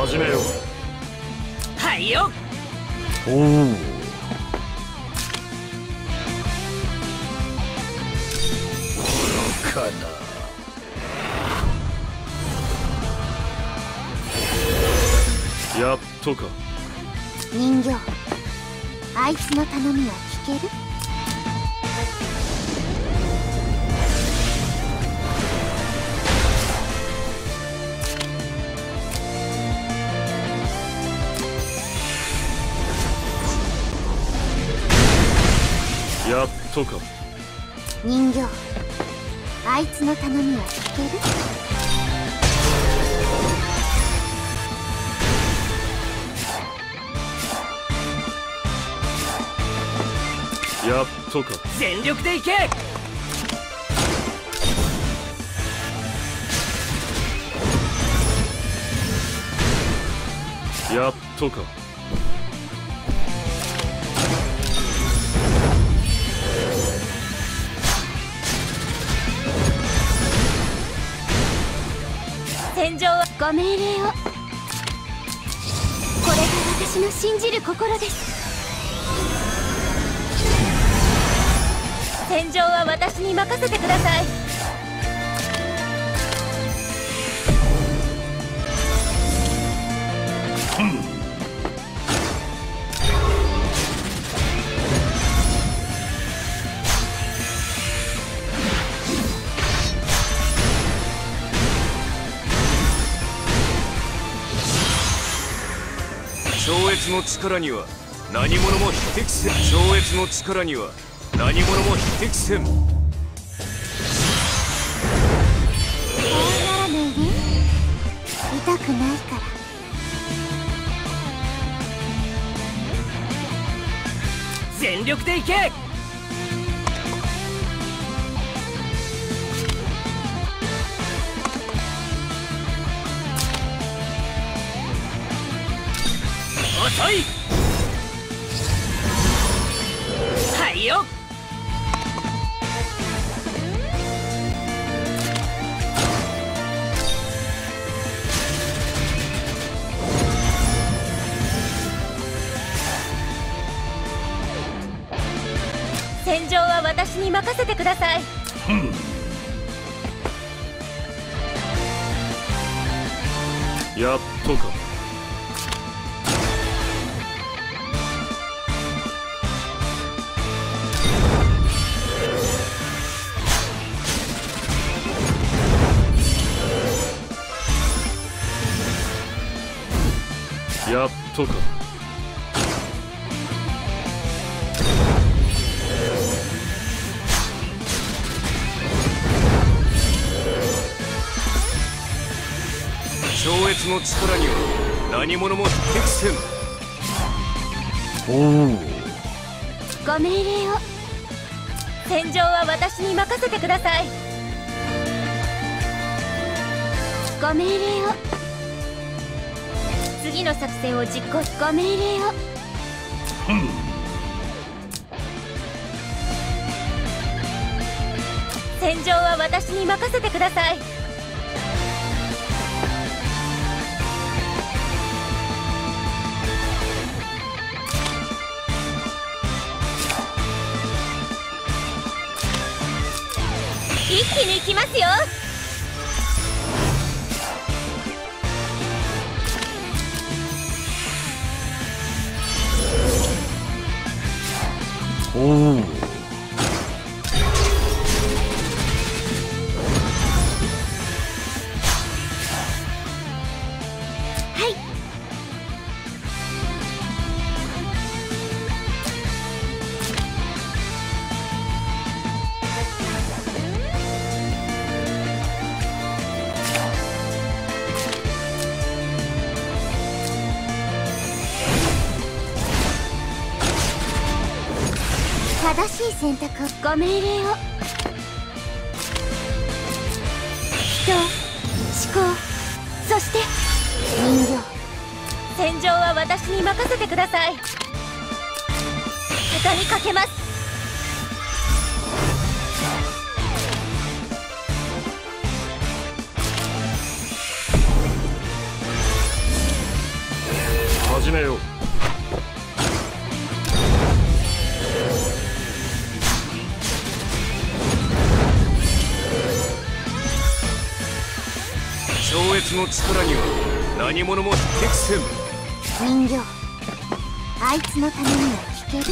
始めよう。はいよ。おおかなやっとか人形あいつの頼みは聞けるやっとか。人形。あいつの頼みは聞ける？やっとか。全力でいけ！やっとか戦場はご命令を。これが私の信じる心です。戦場は私に任せてください。越の力には何者も匹敵せん。超越の力には何者も匹敵せん。怖がらないで痛くないから。全力でいけ遅い。はいよ。戦場は私に任せてください。やっとかやっとか。超越の力には何者も匹敵せん。おおご命令を。戦場は私に任せてください。ご命令を次の作戦を実行ご命令を。戦場は私に任せてください。一気に行きますよ。お正しい選択をご命令を。人思考そして人形。戦場は私に任せてください。畳みかけます。始めよう。超越の力には何者も匹敵せん。人形。あいつのためには聞ける？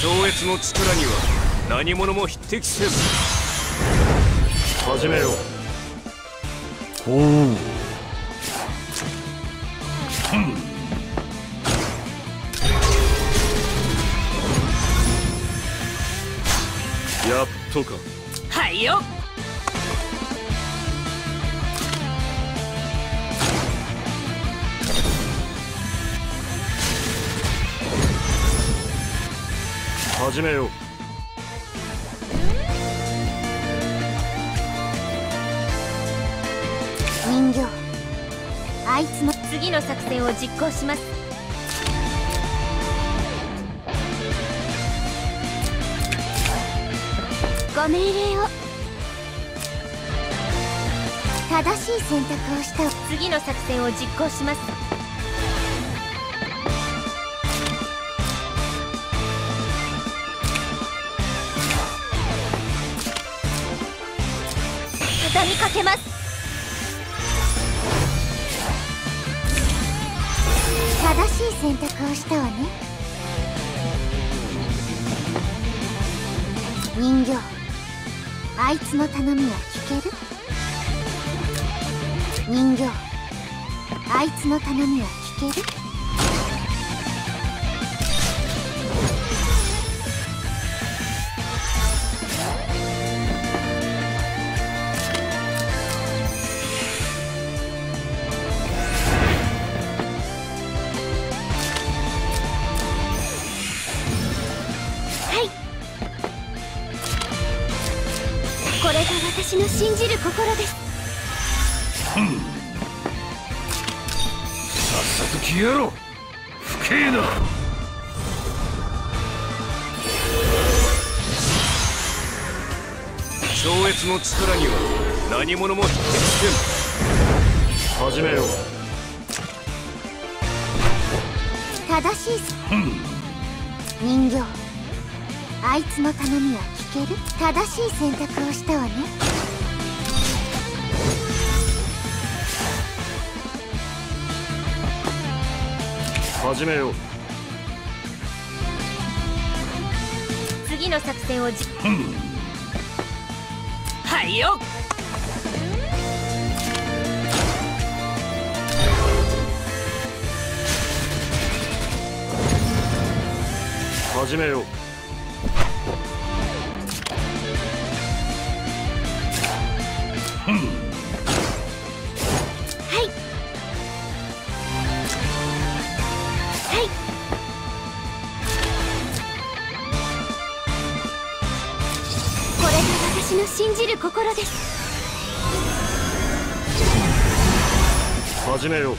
超越の力には何者も匹敵せん。始めようおおやっとか。はいよ。始めよう。人形。あいつの次の作戦を実行しますご命令を。正しい選択をした。次の作戦を実行します。畳みかけます。正しい選択をしたわね。人形あいつの頼みは聞ける？人形。あいつの頼みは聞ける？っさと消えろ不敬な。超越の力には何者も匹敵せん。始めよう。正しいす人形。あいつの頼みは聞ける？正しい選択をしたわね始めよう。次の作戦をじはいよ。始めよう私の信じる心です。始めよう。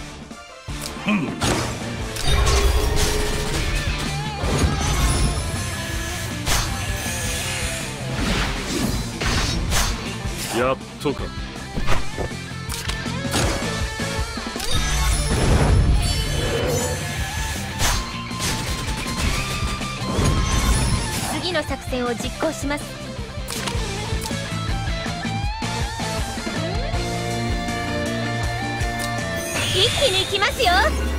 やっとか。次の作戦を実行します一気に行きますよ。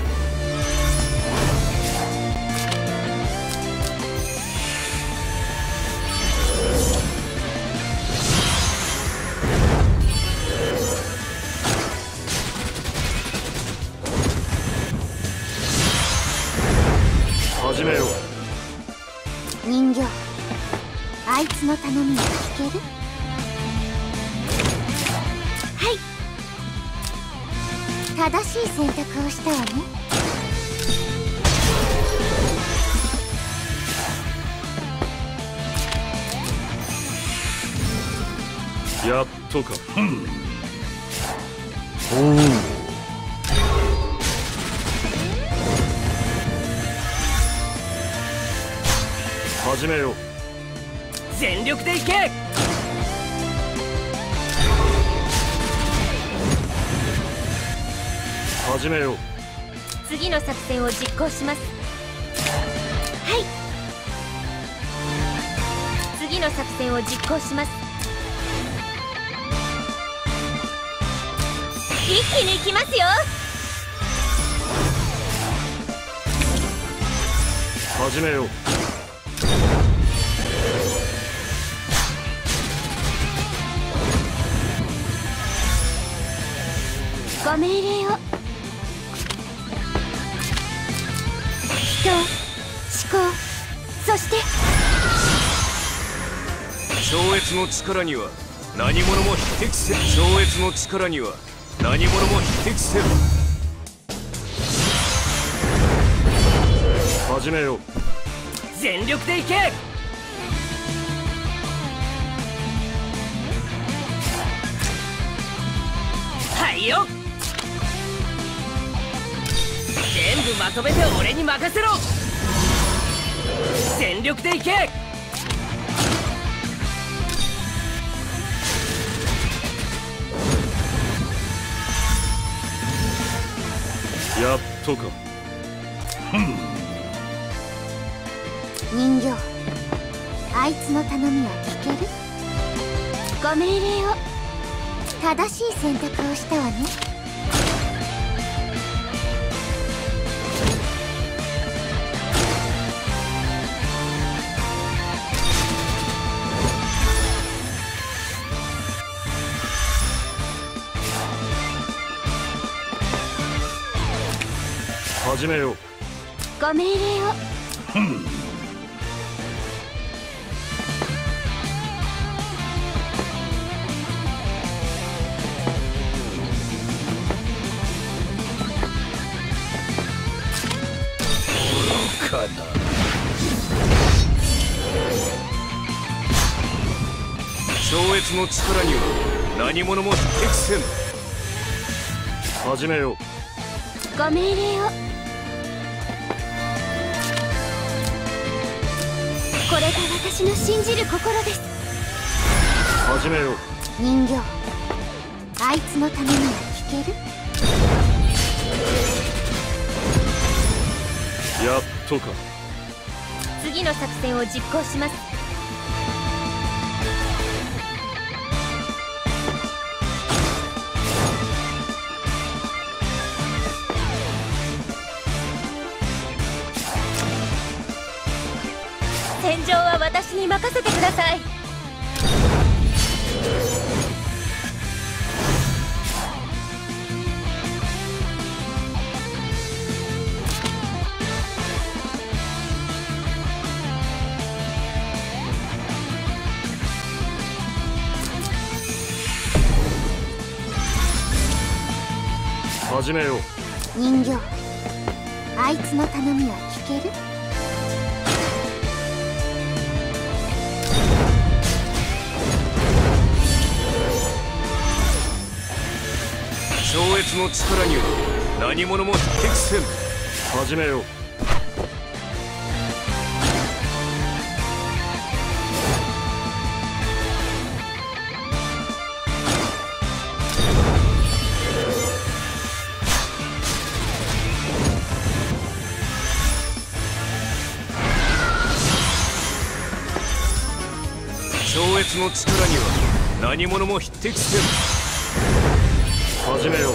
やっとか。おお始めよう。全力でいけ！始めよう。次の作戦を実行します。はい。次の作戦を実行します一気に行きますよ。始めよう。ご命令を。人思考そして。超越の力には何者も匹敵せん超越の力には何者も匹敵せん始めよう。全力でいけ！はいよ！全部まとめて俺に任せろ！全力でいけ！やっとか。人形。あいつの頼みは聞ける？ご命令を。正しい選択をしたわね。始めよう。ご命令を。超越の力には何者も匹敵せん始めよう。ご命令をこれが私の信じる心です。始めよう。人形。あいつのためには聞ける？やっとか。次の作戦を実行します私に任せてください。始めよう。人形。あいつの頼みは聞ける？超越の力には何者も匹敵せん始めよう。超越の力には何者も匹敵せん始めよう。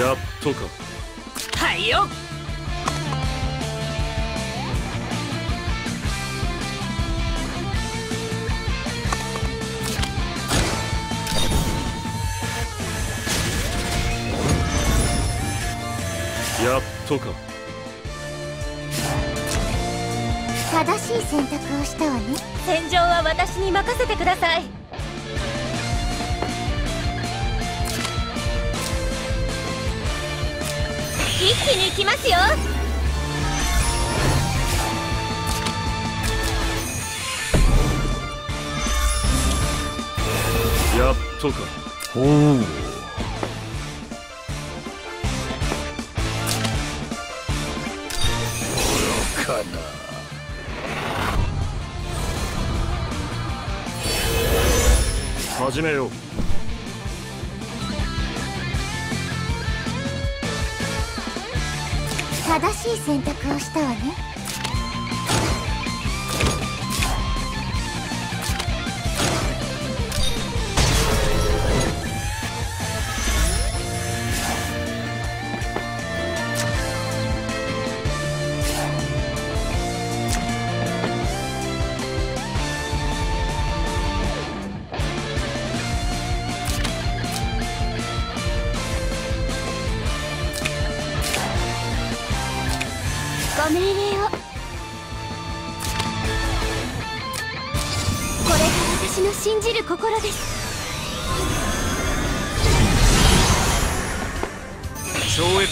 やっとか。やっとか。正しい選択をしたわね。戦場は私に任せてください。一気に行きますよ。とか。ほうかな始めよう。正しい選択をしたわね。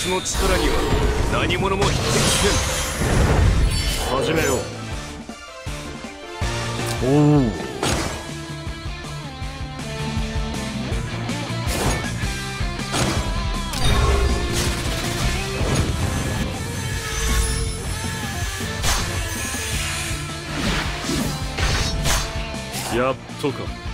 超越の力には何者も匹敵せん。始めよう。ほう。やっとか。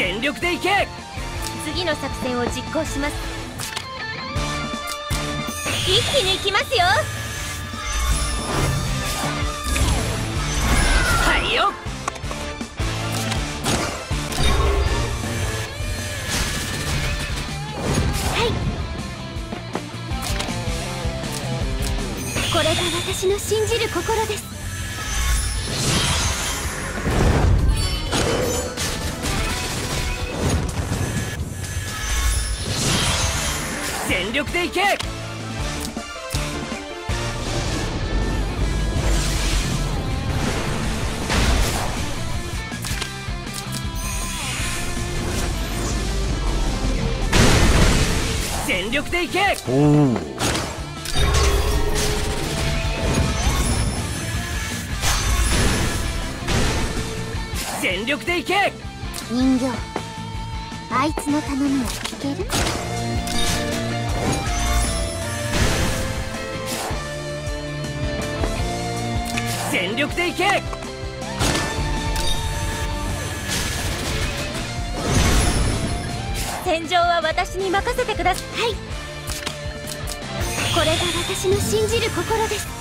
全力でいけ。次の作戦を実行します。一気に行きますよ。はいよ。はい。これが私の信じる心です全力でいけ！全力でいけ！ほう全力でいけ！人形あいつの頼みは聞ける？全力でいけ！戦場は私に任せてくださいはい。これが私の信じる心です。